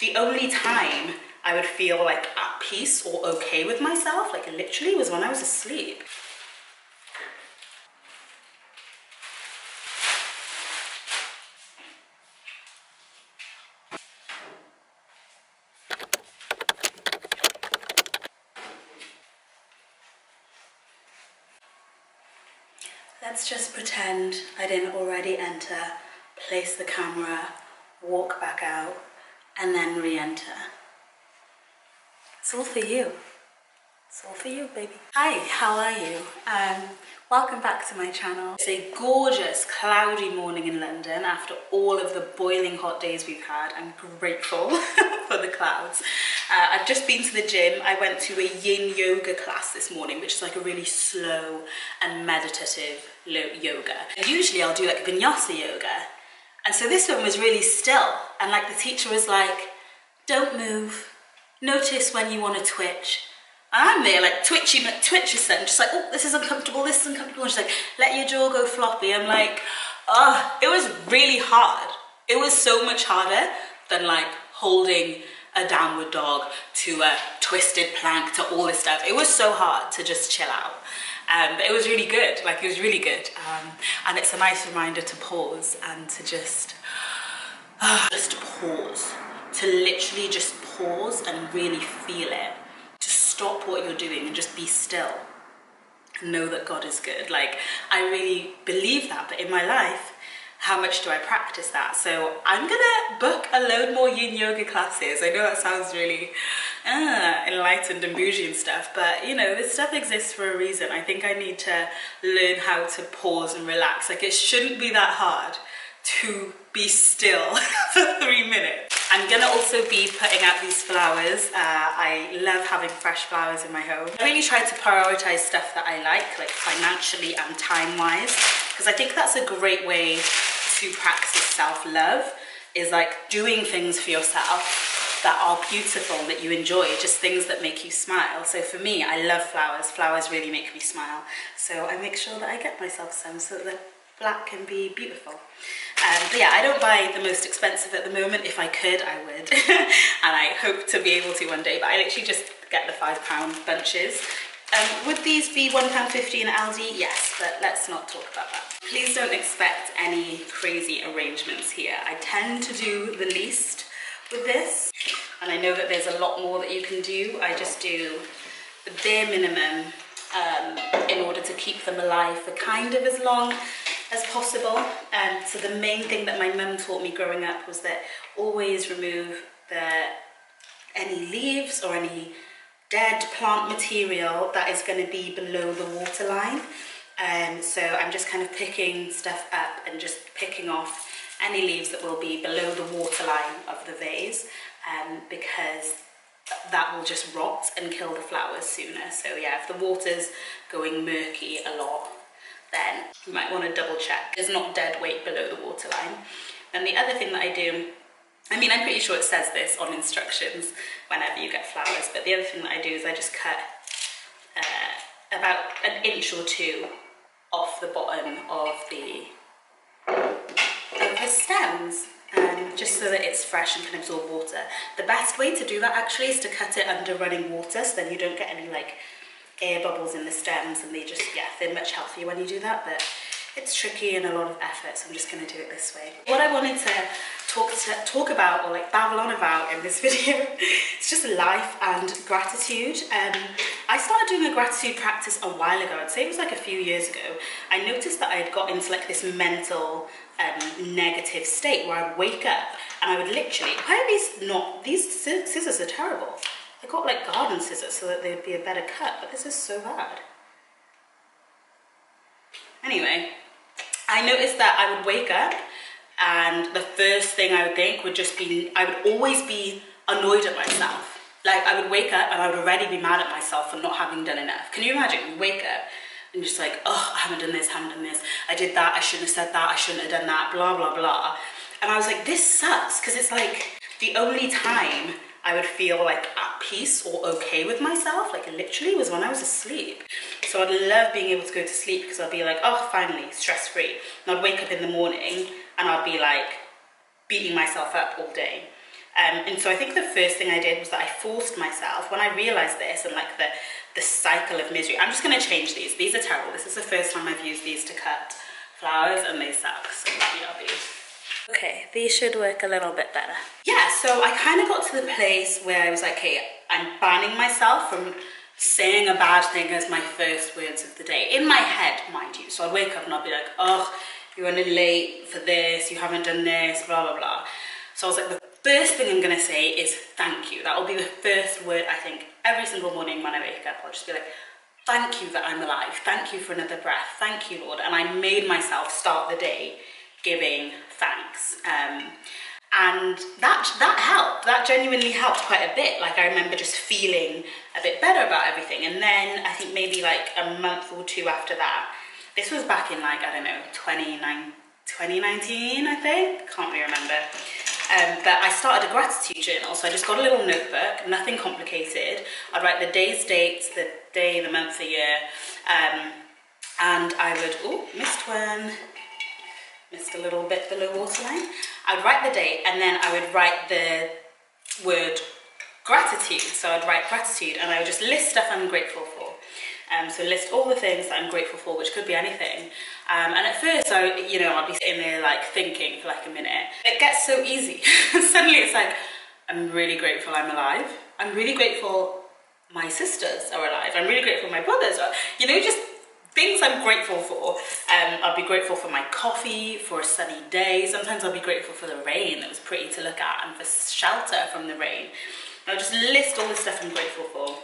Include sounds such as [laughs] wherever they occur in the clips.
the only time I would feel like at peace or okay with myself, like literally was when I was asleep. Let's just pretend I didn't already enter, place the camera, walk back out, and then re-enter. It's all for you. It's all for you, baby. Hi, how are you? Um, welcome back to my channel. It's a gorgeous, cloudy morning in London after all of the boiling hot days we've had. I'm grateful [laughs] for the clouds. Uh, I've just been to the gym. I went to a yin yoga class this morning, which is like a really slow and meditative yoga. Usually I'll do like vinyasa yoga. And so this one was really still. And like the teacher was like, don't move. Notice when you want to twitch. And I'm there like twitchy, twitching, just like, oh, this is uncomfortable, this is uncomfortable. And she's like, let your jaw go floppy. I'm like, oh, it was really hard. It was so much harder than like holding a downward dog to a twisted plank to all this stuff. It was so hard to just chill out. Um, but it was really good, like it was really good. Um, and it's a nice reminder to pause and to just, [sighs] just pause. To literally just pause and really feel it. To stop what you're doing and just be still. Know that God is good. Like, I really believe that, but in my life, how much do I practice that? So I'm gonna book a load more yin yoga classes. I know that sounds really uh, enlightened and bougie and stuff, but you know, this stuff exists for a reason. I think I need to learn how to pause and relax. Like it shouldn't be that hard to be still [laughs] for three minutes. I'm gonna also be putting out these flowers. Uh, I love having fresh flowers in my home. I really try to prioritize stuff that I like, like financially and time-wise, because I think that's a great way to practice self-love is like doing things for yourself that are beautiful, that you enjoy, just things that make you smile. So for me, I love flowers. Flowers really make me smile. So I make sure that I get myself some so that black can be beautiful. Um, but yeah, I don't buy the most expensive at the moment. If I could, I would. [laughs] and I hope to be able to one day, but I literally just get the five pound bunches. Um, would these be £1.50 in Aldi? Yes, but let's not talk about that. Please don't expect any crazy arrangements here. I tend to do the least with this, and I know that there's a lot more that you can do. I just do the bare minimum um, in order to keep them alive for kind of as long as possible. Um, so the main thing that my mum taught me growing up was that always remove the any leaves or any dead plant material that is going to be below the water line. Um, so I'm just kind of picking stuff up and just picking off any leaves that will be below the water line of the vase um, because that will just rot and kill the flowers sooner. So yeah, if the water's going murky a lot, then you might want to double check. There's not dead weight below the waterline. And the other thing that I do, I mean, I'm pretty sure it says this on instructions whenever you get flowers, but the other thing that I do is I just cut uh, about an inch or two off the bottom of the, of the stems. Um, just so that it's fresh and can absorb water. The best way to do that actually is to cut it under running water so then you don't get any like air bubbles in the stems and they just, yeah, they're much healthier when you do that, but it's tricky and a lot of effort, so I'm just gonna do it this way. What I wanted to talk to talk about or like babble on about in this [laughs] video it's just life and gratitude. Um, I started doing a gratitude practice a while ago, I'd say it was like a few years ago. I noticed that I had got into like this mental um, negative state where I'd wake up and I would literally, why are these not, these scissors are terrible. I got like garden scissors so that they'd be a better cut, but this is so bad. Anyway, I noticed that I would wake up and the first thing I would think would just be, I would always be annoyed at myself. Like I would wake up and I would already be mad at myself for not having done enough. Can you imagine? You wake up and just like, oh, I haven't done this, I haven't done this. I did that, I shouldn't have said that, I shouldn't have done that, blah, blah, blah. And I was like, this sucks because it's like the only time I would feel like at peace or okay with myself, like literally was when I was asleep. So I'd love being able to go to sleep because I'd be like, oh, finally, stress free. And I'd wake up in the morning and I'd be like beating myself up all day. Um, and so I think the first thing I did was that I forced myself, when I realized this and like the, the cycle of misery, I'm just gonna change these. These are terrible. This is the first time I've used these to cut flowers and they suck, so. Okay, these should work a little bit better. Yeah, so I kind of got to the place where I was like, okay, I'm banning myself from saying a bad thing as my first words of the day. In my head, mind you. So I'd wake up and I'd be like, oh, you're running late for this, you haven't done this, blah, blah, blah. So I was like, the first thing I'm gonna say is thank you. That will be the first word I think every single morning when I wake up. I'll just be like, thank you that I'm alive. Thank you for another breath. Thank you, Lord. And I made myself start the day giving thanks. Um, and that that helped. That genuinely helped quite a bit. Like i remember just feeling a bit better about everything. And then i think maybe like a month or two after that this was back in like i don't know 2019 i think. Can't really remember. Um, but I started a gratitude journal, so I just got a little notebook, nothing complicated. I'd write the day's dates, the day, the month, the year, um, and I would, oh, missed one, missed a little bit below waterline. I would write the date and then I would write the word gratitude. So I'd write gratitude and I would just list stuff I'm grateful for. Um, so list all the things that I'm grateful for, which could be anything. Um, and at first, I, you know, I'd be sitting there like thinking for like a minute. It gets so easy. [laughs] Suddenly it's like, I'm really grateful I'm alive. I'm really grateful my sisters are alive. I'm really grateful my brothers are, you know, just things I'm grateful for. Um, I'll be grateful for my coffee, for a sunny day. Sometimes I'll be grateful for the rain that was pretty to look at and for shelter from the rain. I'll just list all the stuff I'm grateful for.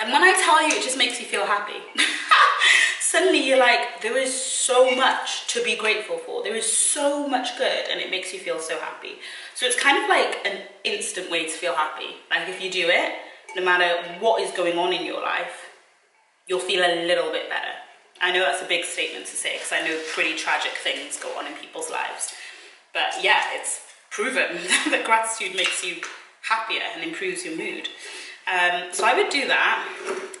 And when I tell you, it just makes you feel happy. [laughs] Suddenly you're like, there is so much to be grateful for. There is so much good and it makes you feel so happy. So it's kind of like an instant way to feel happy. Like if you do it, no matter what is going on in your life, you'll feel a little bit better. I know that's a big statement to say because I know pretty tragic things go on in people's lives. But yeah, it's proven [laughs] that gratitude makes you happier and improves your mood. Um, so I would do that.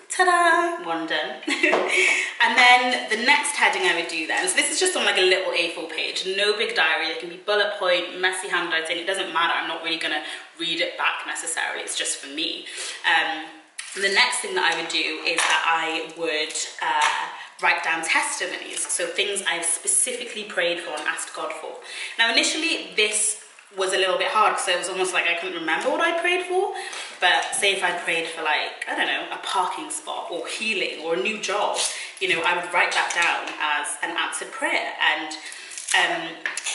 Ta-da! One done. [laughs] and then the next heading I would do then, so this is just on like a little A4 page, no big diary, it can be bullet point, messy handwriting, it doesn't matter, I'm not really gonna read it back necessarily, it's just for me. Um, the next thing that I would do is that I would uh, write down testimonies, so things I've specifically prayed for and asked God for. Now initially this was a little bit hard because it was almost like I couldn't remember what I prayed for. But say if I prayed for like, I don't know, a parking spot or healing or a new job, you know, I would write that down as an answered prayer. And um,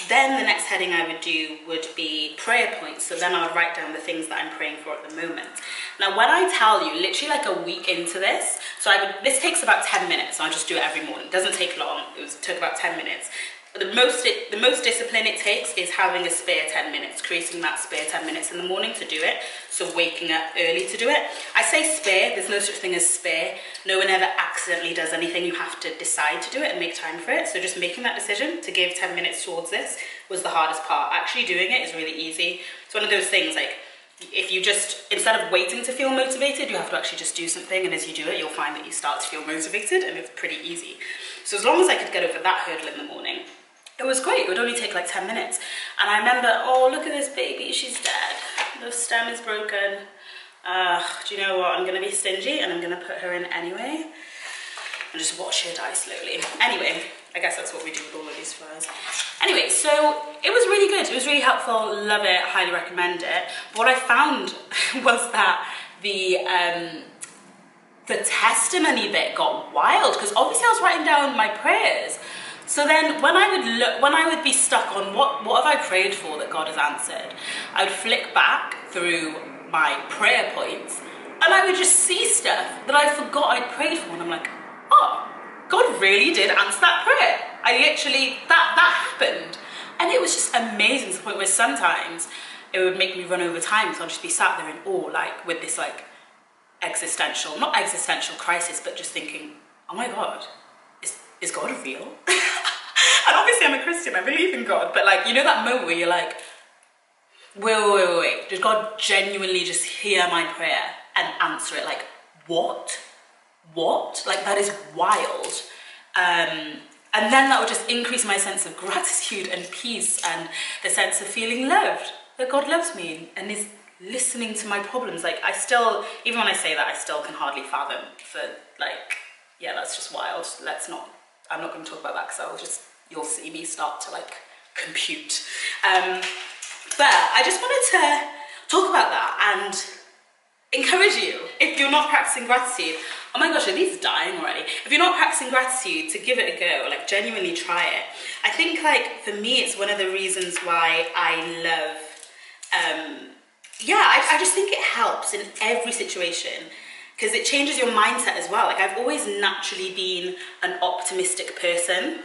then the next heading I would do would be prayer points. So then I would write down the things that I'm praying for at the moment. Now, when I tell you, literally like a week into this, so I would, this takes about 10 minutes. So I just do it every morning. It doesn't take long. It was, took about 10 minutes the most it, the most discipline it takes is having a spare 10 minutes creating that spare 10 minutes in the morning to do it. So waking up early to do it. I say spare there's no such thing as spare. No one ever accidentally does anything. You have to decide to do it and make time for it. So just making that decision to give 10 minutes towards this was the hardest part. Actually doing it is really easy. It's one of those things like if you just instead of waiting to feel motivated you have to actually just do something. And as you do it you'll find that you start to feel motivated and it's pretty easy. So as long as i could get over that hurdle in the morning it was great. It would only take like 10 minutes. And I remember, oh, look at this baby. She's dead. The stem is broken. Uh, do you know what? I'm to be stingy and I'm to put her in anyway. And just watch her die slowly. Anyway, I guess that's what we do with all of these flowers. Anyway, so it was really good. It was really helpful. Love it. Highly recommend it. What I found [laughs] was that the... Um, the testimony bit got wild because obviously I was writing down my prayers so then when I would look, when I would be stuck on what, what have I prayed for that God has answered, I would flick back through my prayer points and I would just see stuff that I forgot I'd prayed for and I'm like, oh, God really did answer that prayer. I literally, that, that happened. And it was just amazing to the point where sometimes it would make me run over time. So I'd just be sat there in awe, like with this like existential, not existential crisis, but just thinking, oh my God, is, God real? [laughs] and obviously I'm a Christian, I believe in God, but like, you know that moment where you're like, wait, wait, wait, wait, did God genuinely just hear my prayer and answer it? Like, what? What? Like, that is wild. Um, and then that would just increase my sense of gratitude and peace and the sense of feeling loved. that God loves me and is listening to my problems. Like I still, even when I say that, I still can hardly fathom for like, yeah, that's just wild. Let's not, I'm not going to talk about that because I'll just, you'll see me start to like compute. Um, but I just wanted to talk about that and encourage you if you're not practicing gratitude. Oh my gosh, are these dying already? If you're not practicing gratitude, to give it a go, like genuinely try it. I think like for me, it's one of the reasons why I love, um, yeah, I, I just think it helps in every situation because it changes your mindset as well. Like I've always naturally been an optimistic person.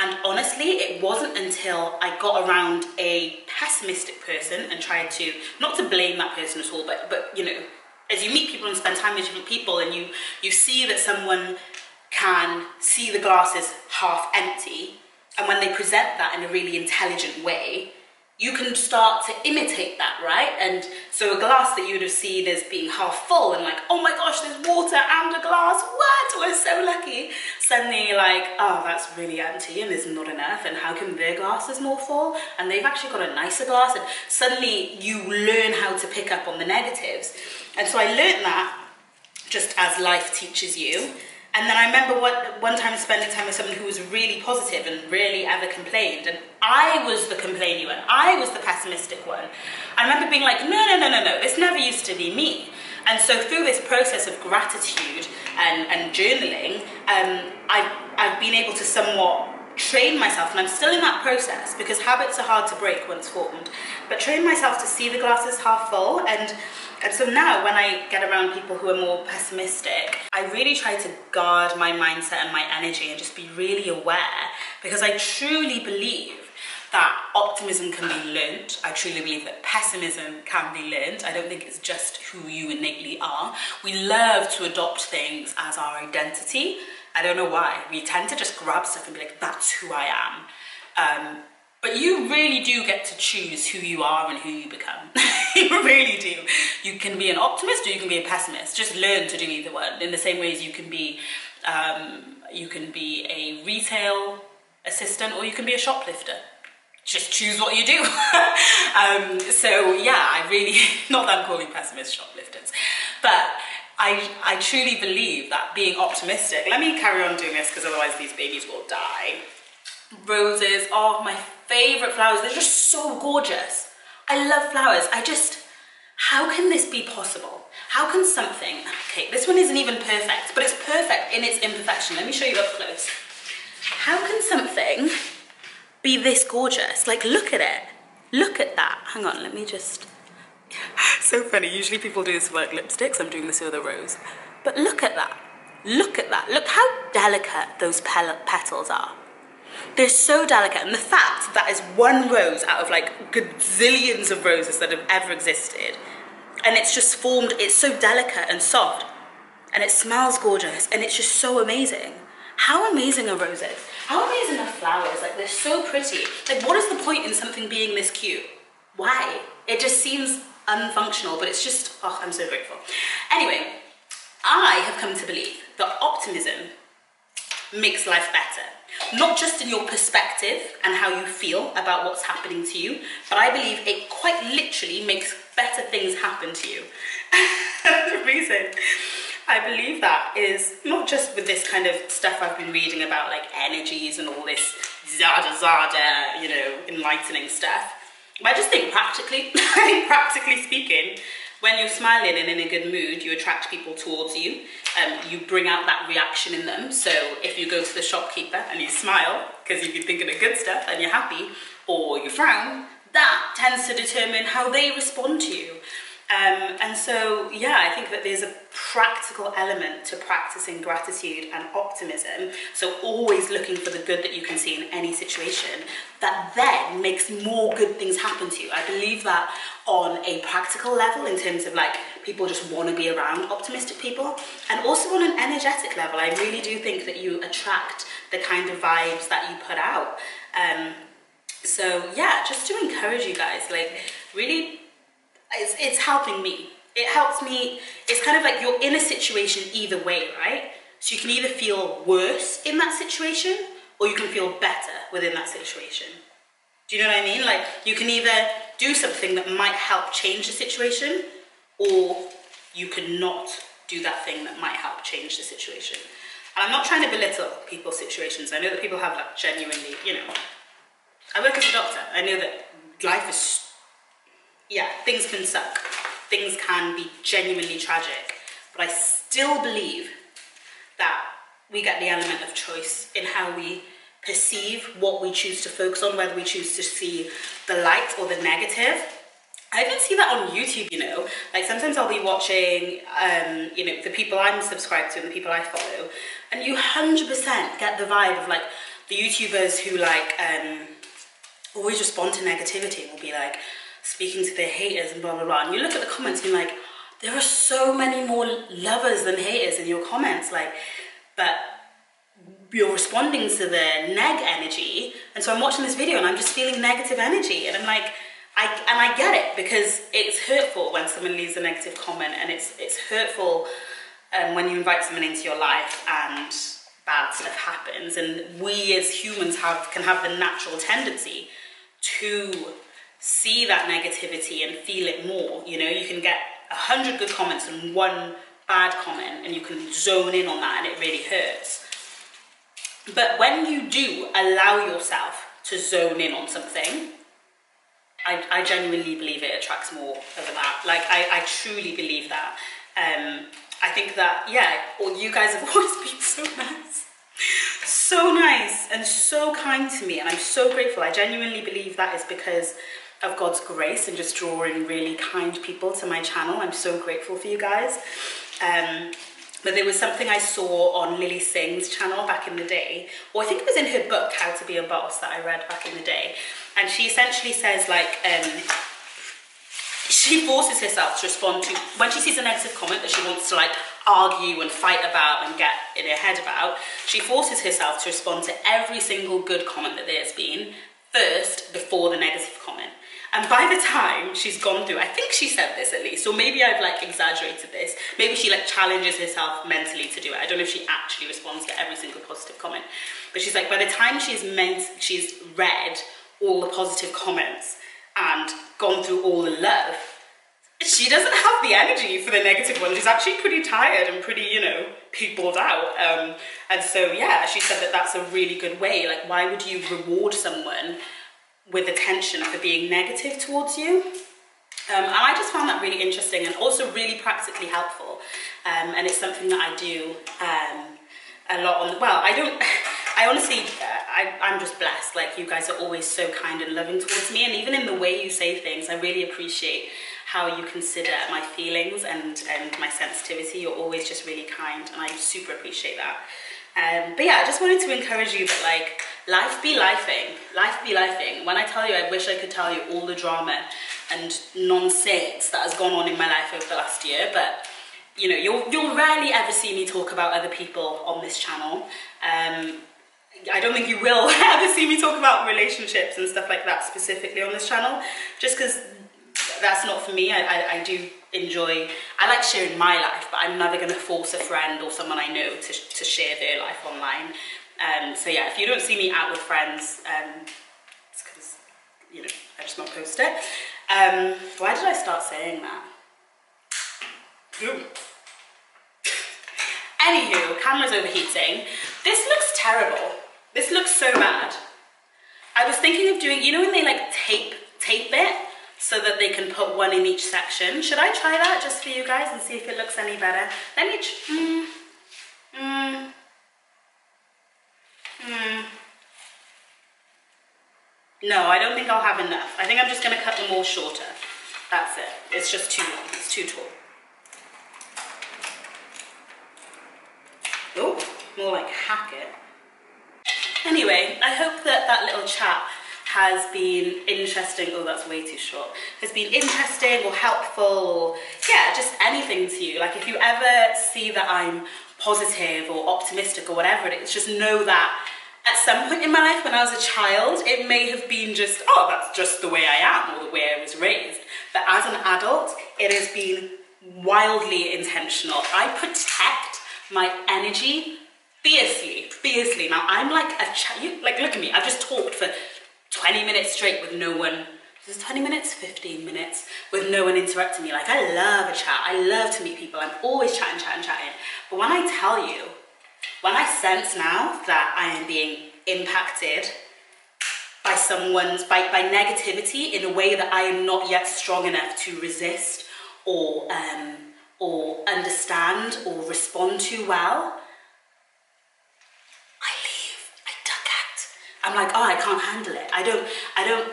And honestly, it wasn't until I got around a pessimistic person and tried to, not to blame that person at all, but, but you know, as you meet people and spend time with different people and you, you see that someone can see the glasses half empty, and when they present that in a really intelligent way, you can start to imitate that, right? And so a glass that you would have seen as being half full and like, oh my gosh, there's water and a glass, what? We're so lucky. Suddenly like, oh, that's really empty and there's not enough. And how come their glass is more full? And they've actually got a nicer glass. And suddenly you learn how to pick up on the negatives. And so I learned that just as life teaches you. And then I remember what, one time spending time with someone who was really positive and really ever complained. And I was the complaining one. I was the pessimistic one. I remember being like, no, no, no, no, no, this never used to be me. And so through this process of gratitude and, and journaling, um, I've, I've been able to somewhat train myself, and I'm still in that process because habits are hard to break once formed, but train myself to see the glasses half full and and so now when I get around people who are more pessimistic, I really try to guard my mindset and my energy and just be really aware because I truly believe that optimism can be learned. I truly believe that pessimism can be learned. I don't think it's just who you innately are. We love to adopt things as our identity. I don't know why. We tend to just grab stuff and be like, that's who I am. Um, but you really do get to choose who you are and who you become. [laughs] you really do. You can be an optimist or you can be a pessimist. Just learn to do either one. In the same way as you can be, um, you can be a retail assistant or you can be a shoplifter. Just choose what you do. [laughs] um, so yeah, I really, [laughs] not that I'm calling pessimists shoplifters, but I, I truly believe that being optimistic, let me carry on doing this because otherwise these babies will die. Roses, are my favorite flowers. They're just so gorgeous. I love flowers. I just, how can this be possible? How can something, okay, this one isn't even perfect, but it's perfect in its imperfection. Let me show you up close. How can something be this gorgeous? Like, look at it. Look at that. Hang on, let me just, [laughs] so funny. Usually people do this with like lipsticks. I'm doing this with a rose. But look at that. Look at that. Look how delicate those petals are. They're so delicate, and the fact that is one rose out of like gazillions of roses that have ever existed, and it's just formed, it's so delicate and soft, and it smells gorgeous, and it's just so amazing. How amazing are roses? How amazing are flowers? Like, they're so pretty. Like, what is the point in something being this cute? Why? It just seems unfunctional, but it's just, oh, I'm so grateful. Anyway, I have come to believe that optimism makes life better. Not just in your perspective and how you feel about what's happening to you, but I believe it quite literally makes better things happen to you. the [laughs] reason I believe that is not just with this kind of stuff I've been reading about like energies and all this zada zada, you know, enlightening stuff. But I just think practically, [laughs] practically speaking, when you're smiling and in a good mood, you attract people towards you. Um, you bring out that reaction in them. So if you go to the shopkeeper and you smile, because you've been thinking of good stuff and you're happy, or you frown, that tends to determine how they respond to you. Um, and so, yeah, I think that there's a practical element to practicing gratitude and optimism. So, always looking for the good that you can see in any situation that then makes more good things happen to you. I believe that on a practical level, in terms of like people just want to be around optimistic people, and also on an energetic level, I really do think that you attract the kind of vibes that you put out. Um, so, yeah, just to encourage you guys, like, really it's, it's helping me. It helps me, it's kind of like you're in a situation either way, right? So you can either feel worse in that situation or you can feel better within that situation. Do you know what I mean? Like you can either do something that might help change the situation, or you can not do that thing that might help change the situation. And I'm not trying to belittle people's situations. I know that people have like genuinely, you know, I work as a doctor. I know that life is, yeah, things can suck. Things can be genuinely tragic. But I still believe that we get the element of choice in how we perceive what we choose to focus on, whether we choose to see the light or the negative. I even see that on YouTube, you know. Like sometimes I'll be watching, um, you know, the people I'm subscribed to and the people I follow, and you 100% get the vibe of like the YouTubers who like um, always respond to negativity and will be like speaking to their haters and blah blah blah. And you look at the comments and you're like, there are so many more lovers than haters in your comments, like, but you're responding to the neg energy. And so I'm watching this video and I'm just feeling negative energy. And I'm like, I, and I get it because it's hurtful when someone leaves a negative comment and it's, it's hurtful um, when you invite someone into your life and bad stuff happens. And we as humans have, can have the natural tendency to see that negativity and feel it more. You know, you can get a hundred good comments and one bad comment and you can zone in on that and it really hurts. But when you do allow yourself to zone in on something, I, I genuinely believe it attracts more of that. Like, I, I truly believe that. Um, I think that, yeah, you guys have [laughs] always been so nice. So nice and so kind to me, and I'm so grateful. I genuinely believe that is because of God's grace and just drawing really kind people to my channel. I'm so grateful for you guys. Um, but there was something I saw on Lilly Singh's channel back in the day, or I think it was in her book, How to Be a Bawse, that I read back in the day. And she essentially says like, um, she forces herself to respond to, when she sees a negative comment that she wants to like argue and fight about and get in her head about, she forces herself to respond to every single good comment that there's been first before the negative comment. And by the time she's gone through, I think she said this at least, or maybe I've like exaggerated this. Maybe she like challenges herself mentally to do it. I don't know if she actually responds to every single positive comment. But she's like, by the time she's meant, she's read all the positive comments and gone through all the love, she doesn't have the energy for the negative ones. She's actually pretty tired and pretty, you know, peopled out. Um, and so, yeah, she said that that's a really good way. Like, why would you reward someone with attention for being negative towards you. Um, and I just found that really interesting and also really practically helpful. Um, and it's something that I do um, a lot on, well, I don't, [laughs] I honestly, uh, I, I'm just blessed. Like you guys are always so kind and loving towards me. And even in the way you say things, I really appreciate how you consider my feelings and, and my sensitivity. You're always just really kind and I super appreciate that. Um, but yeah, I just wanted to encourage you that like, life be lifing, life be lifing. When I tell you, I wish I could tell you all the drama and nonsense that has gone on in my life over the last year, but you know, you'll, you'll rarely ever see me talk about other people on this channel. Um, I don't think you will [laughs] ever see me talk about relationships and stuff like that specifically on this channel, just because that's not for me. I, I, I, do enjoy, I like sharing my life, but I'm never gonna force a friend or someone I know to, to share their life online. Um, so yeah, if you don't see me out with friends, um, it's because, you know, I just not post it. Um, why did I start saying that? Anywho, camera's overheating. This looks terrible. This looks so bad. I was thinking of doing, you know when they like tape, tape it so that they can put one in each section? Should I try that just for you guys and see if it looks any better? Let me, mm, mm. No, I don't think I'll have enough. I think I'm just gonna cut them all shorter. That's it. It's just too long, it's too tall. Oh, more like hack it. Anyway, I hope that that little chat has been interesting, oh that's way too short, has been interesting or helpful or yeah, just anything to you. Like if you ever see that I'm positive or optimistic or whatever it is, just know that at some point in my life when I was a child, it may have been just, oh, that's just the way I am or the way I was raised. But as an adult, it has been wildly intentional. I protect my energy fiercely, fiercely. Now I'm like a child, like look at me, I've just talked for 20 minutes straight with no one Is it 20 minutes? 15 minutes with no one interrupting me. Like, I love a chat. I love to meet people. I'm always chatting, chatting, chatting. But when I tell you, when I sense now that I am being impacted by someone's, by, by negativity in a way that I am not yet strong enough to resist or, um, or understand or respond to well, I leave, I duck out. I'm like, oh, I can't handle it. I don't, I don't,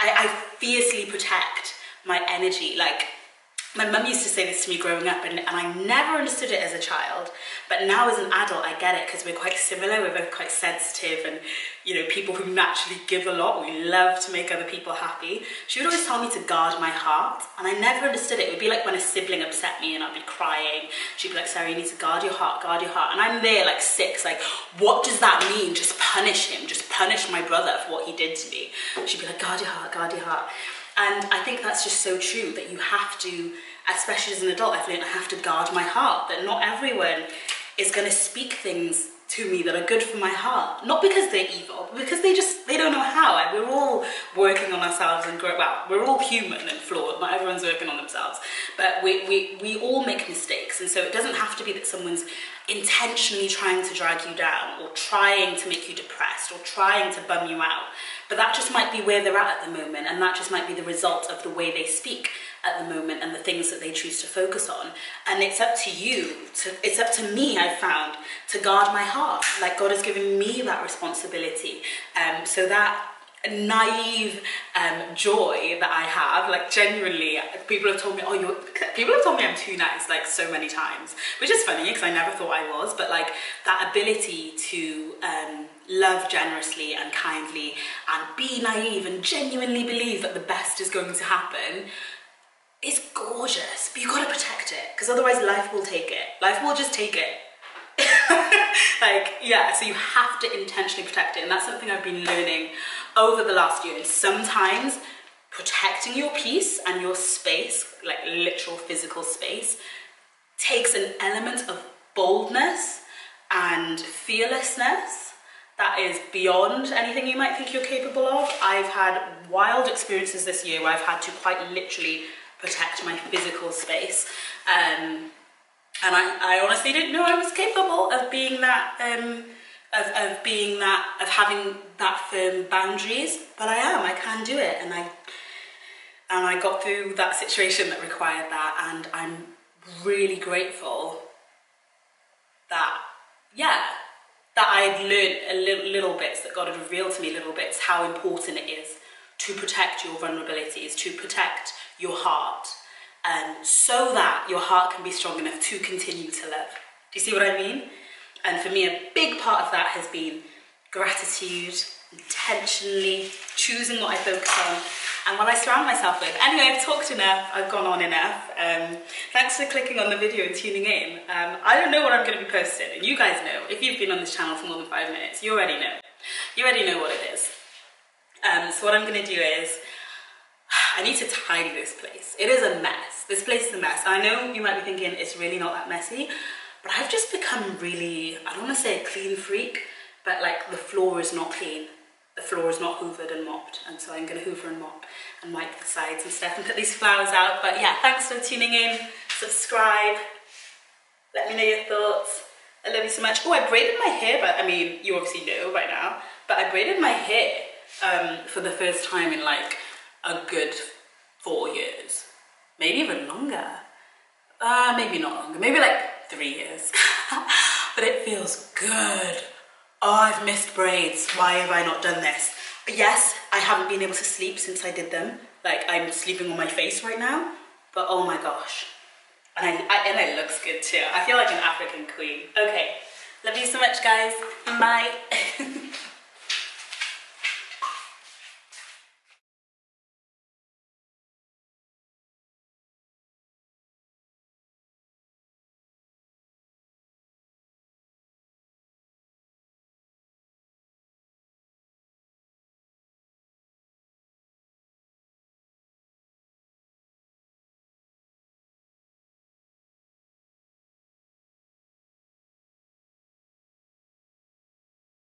I, I fiercely protect my energy. Like, my mum used to say this to me growing up, and, and I never understood it as a child. But now, as an adult, I get it because we're quite similar. We're both quite sensitive, and you know, people who naturally give a lot. We love to make other people happy. She would always tell me to guard my heart, and I never understood it. It would be like when a sibling upset me, and I'd be crying. She'd be like, "Sara, you need to guard your heart, guard your heart." And I'm there, like six, like, what does that mean? Just punish him, just punish my brother for what he did to me. She'd be like, "Guard your heart, guard your heart." And I think that's just so true that you have to, especially as an adult, I've learned I have to guard my heart, that not everyone is going to speak things to me that are good for my heart. Not because they're evil, but because they just, they don't know how. And we're all working on ourselves and grow, well, we're all human and flawed. Not everyone's working on themselves. But we, we, we all make mistakes. And so it doesn't have to be that someone's intentionally trying to drag you down or trying to make you depressed or trying to bum you out. But that just might be where they're at at the moment, and that just might be the result of the way they speak at the moment and the things that they choose to focus on. And it's up to you, to, it's up to me, I've found, to guard my heart. Like God has given me that responsibility. Um, so that naive um, joy that I have, like genuinely, people have told me, oh, you people have told me I'm too nice, like so many times, which is funny because I never thought I was, but like that ability to um, love generously and kindly and be naive and genuinely believe that the best is going to happen is gorgeous, but you gotta protect it because otherwise life will take it. Life will just take it. [laughs] like, yeah, so you have to intentionally protect it, and that's something I've been learning over the last year. And sometimes protecting your peace and your space, like literal physical space, takes an element of boldness and fearlessness that is beyond anything you might think you're capable of. I've had wild experiences this year where I've had to quite literally protect my physical space. Um, and I, I honestly didn't know I was capable of being that, um, of, of being that, of having that firm boundaries, but I am, I can do it. And I, and I got through that situation that required that. And I'm really grateful that, yeah, that I had learned a little, little bits, that God had revealed to me little bits, how important it is to protect your vulnerabilities, to protect your heart, um, so that your heart can be strong enough to continue to love. Do you see what I mean? And for me, a big part of that has been gratitude, intentionally choosing what I focus on, and what I surround myself with. Anyway, I've talked enough, I've gone on enough. Um, thanks for clicking on the video and tuning in. Um, I don't know what I'm going to be posting, and you guys know, if you've been on this channel for more than five minutes, you already know. You already know what it is. Um, so what I'm going to do is, [sighs] I need to tidy this place. It is a mess. This place is a mess. I know you might be thinking it's really not that messy, but I've just become really, I don't want to say a clean freak, but like the floor is not clean. The floor is not hoovered and mopped, and so I'm going to hoover and mop and wipe the sides and stuff and put these flowers out. But yeah, thanks for tuning in. Subscribe. Let me know your thoughts. I love you so much. Oh, I braided my hair, but I mean, you obviously know by now, but I braided my hair um, for the first time in like a good four years, maybe even longer. Uh, maybe not longer, maybe like three years. [laughs] but it feels good. Oh, I've missed braids. Why have I not done this? Yes, I haven't been able to sleep since I did them. Like I'm sleeping on my face right now, but oh my gosh. And, I, I, and it looks good too. I feel like an African queen. Okay, love you so much guys. Bye. [laughs]